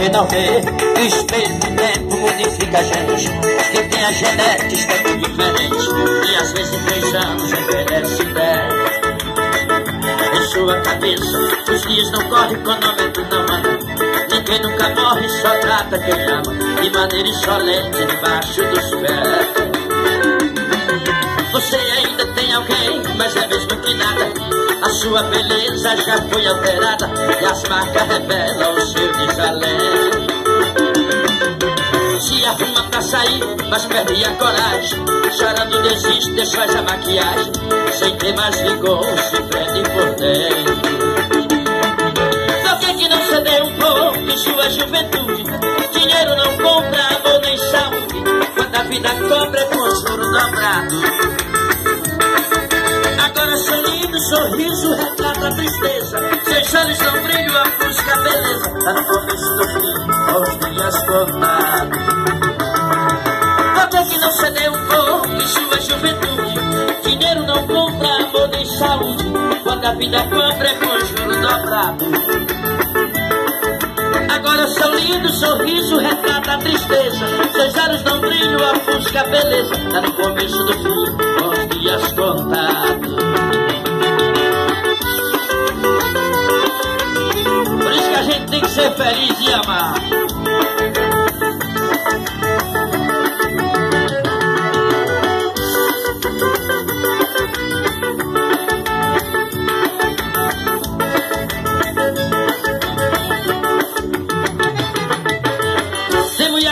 você não vê. O espelho do tempo modifica a gente. Que tem a genética é diferente. E às vezes beijamos envelhece velho Em sua cabeça os dias não correm, o cronômetro não anda. Ninguém nunca morre, só trata quem ama. De maneira insolente debaixo dos pés você ainda tem alguém, mas é mesmo que nada. A sua beleza já foi alterada. E as marcas revelam o seu desalento sair, mas perde a coragem. Chorando desiste, desfaz a maquiagem. Sem ter mais vigor, se prende por dentro. Por que, que não cedeu um pouco em sua juventude? Dinheiro não compra amor nem saúde. Quando a vida cobra é com juro dobrado. Agora seu lindo sorriso retrata a tristeza. Seus olhos não brilham, a busca a beleza. Tá no começo do fim, aos dias contados. Não compra amor nem saúde. Quando a vida compra é com juro dobrado. Agora seu lindo sorriso retrata a tristeza. Seus olhos não brilham, a busca a beleza. Tá no começo do fim, aos dias contados. Por isso que a gente tem que ser feliz e amar.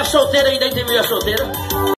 solteira ainda tem mulher solteira?